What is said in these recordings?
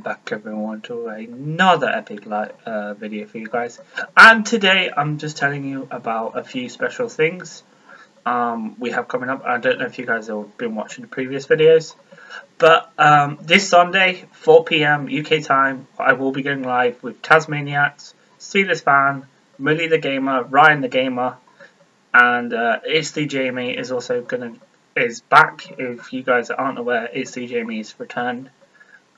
back everyone to another epic uh, video for you guys. And today I'm just telling you about a few special things um, we have coming up. I don't know if you guys have been watching the previous videos but um, this Sunday 4pm UK time I will be going live with Tasmaniacs, Steelers fan, Millie the Gamer, Ryan the Gamer and uh, It's the Jamie is also gonna is back. If you guys aren't aware It's the Jamie's returned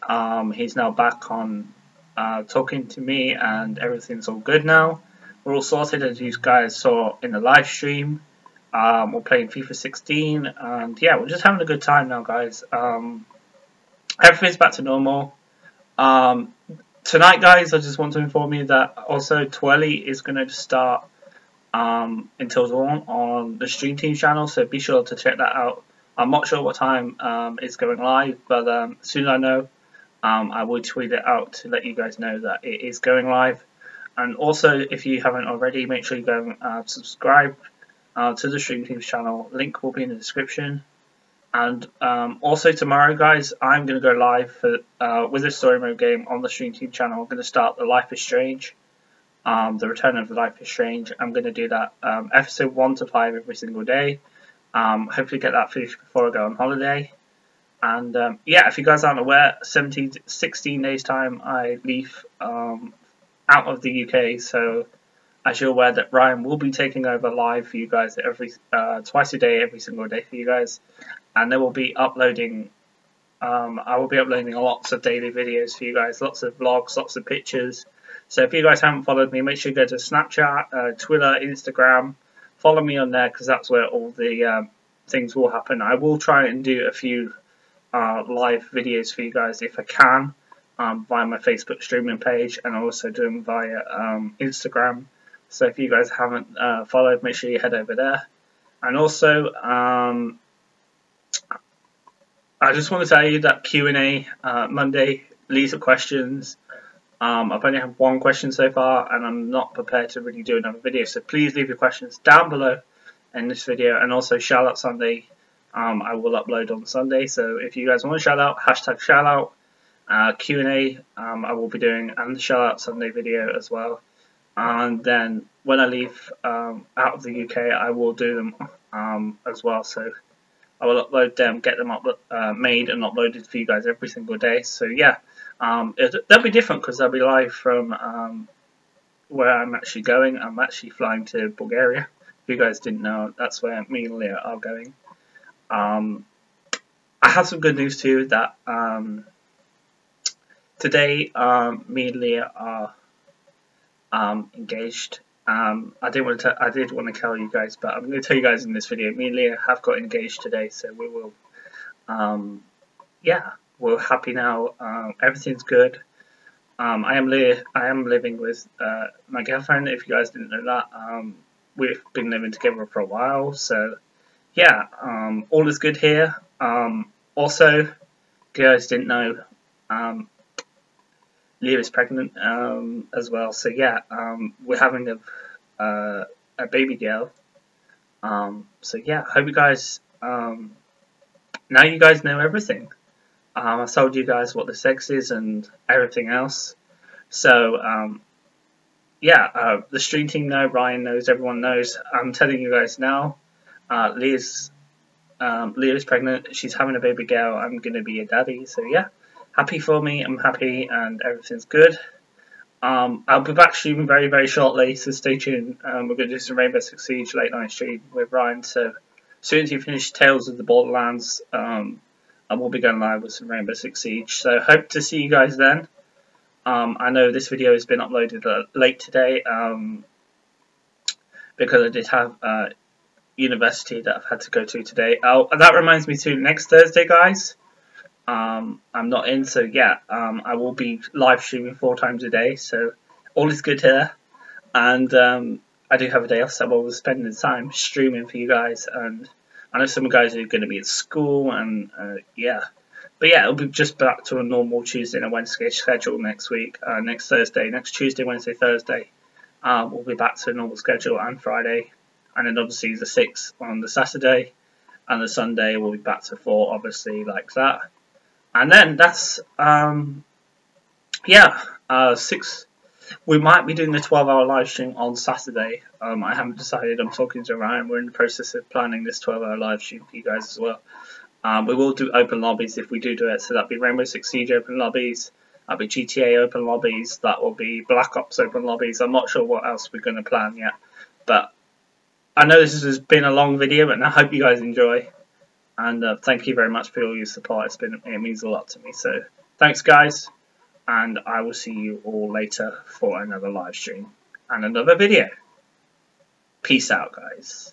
um, he's now back on uh, talking to me and everything's all good now. We're all sorted as you guys saw in the live stream. Um, we're playing FIFA 16 and yeah, we're just having a good time now guys. Um, everything's back to normal. Um, tonight guys, I just want to inform you that also Twelly is going to start um, until dawn on the Stream Team channel, so be sure to check that out. I'm not sure what time um, it's going live, but soon as I know, um, I will tweet it out to let you guys know that it is going live. And also, if you haven't already, make sure you go and uh, subscribe uh, to the Stream Teams channel. Link will be in the description. And um, also tomorrow, guys, I'm going to go live for, uh, with a story mode game on the Stream Team channel. I'm going to start the Life is Strange, um, the Return of the Life is Strange. I'm going to do that um, episode one to five every single day. Um, hopefully, get that finished before I go on holiday. And um, yeah, if you guys aren't aware, 17, 16 days time I leave um, out of the UK. So as you're aware that Ryan will be taking over live for you guys every uh, twice a day, every single day for you guys, and they will be uploading. Um, I will be uploading lots of daily videos for you guys, lots of vlogs, lots of pictures. So if you guys haven't followed me, make sure you go to Snapchat, uh, Twitter, Instagram, follow me on there because that's where all the um, things will happen. I will try and do a few uh, live videos for you guys if I can um, via my Facebook streaming page and also do them via um, Instagram. So if you guys haven't uh, followed, make sure you head over there. And also, um, I just want to tell you that Q&A uh, Monday, leave some questions. Um, I've only had one question so far and I'm not prepared to really do another video. So please leave your questions down below in this video and also shout out Sunday um, I will upload on Sunday. So if you guys want to shout out, hashtag shout out, uh, Q&A um, I will be doing, and the shout out Sunday video as well. And then when I leave um, out of the UK, I will do them um, as well. So I will upload them, get them up, uh, made and uploaded for you guys every single day. So yeah, um, it, they'll be different because they'll be live from um, where I'm actually going. I'm actually flying to Bulgaria. If you guys didn't know, that's where me and Leah are going. Um, I have some good news too that um, today um, me and Leah are um, engaged. Um, I did want to I did want to tell you guys, but I'm going to tell you guys in this video. Me and Leah have got engaged today, so we will. Um, yeah, we're happy now. Um, everything's good. Um, I am li I am living with uh, my girlfriend. If you guys didn't know that, um, we've been living together for a while, so yeah, um, all is good here. Um, also, guys didn't know, um, Leah is pregnant um, as well. So yeah, um, we're having a uh, a baby girl. Um, so yeah, hope you guys now you guys know everything. I told you guys what the sex is and everything else. So yeah, uh, the stream team know, Ryan knows, everyone knows. I'm telling you guys now. Uh, Leah's um, pregnant. She's having a baby girl. I'm gonna be a daddy. So yeah, happy for me. I'm happy and everything's good. Um, I'll be back streaming very very shortly. So stay tuned. Um, we're gonna do some Rainbow Six Siege late night stream with Ryan. So as soon as you finish Tales of the Borderlands, um, I will be going live with some Rainbow Six Siege. So hope to see you guys then. Um, I know this video has been uploaded uh, late today um, because I did have uh, university that I've had to go to today. Oh, that reminds me too, next Thursday, guys, um, I'm not in, so yeah, um, I will be live streaming four times a day, so all is good here. And um, I do have a day off, so I will spend the time streaming for you guys. And I know some guys are going to be at school, and uh, yeah. But yeah, it'll be just back to a normal Tuesday and Wednesday schedule next week, uh, next Thursday, next Tuesday, Wednesday, Thursday. Uh, we'll be back to a normal schedule and Friday and then obviously the 6th on the Saturday, and the Sunday will be back to 4, obviously, like that. And then that's um, yeah, uh, six. We might be doing the 12 hour live stream on Saturday. Um, I haven't decided. I'm talking to Ryan. We're in the process of planning this 12 hour live stream for you guys as well. Um, we will do open lobbies if we do do it. So that'll be Rainbow Six Siege open lobbies. That'll be GTA open lobbies. That will be Black Ops open lobbies. I'm not sure what else we're going to plan yet. But I know this has been a long video, but I hope you guys enjoy. And uh, thank you very much for all your support. It's been it means a lot to me. So thanks, guys, and I will see you all later for another live stream and another video. Peace out, guys.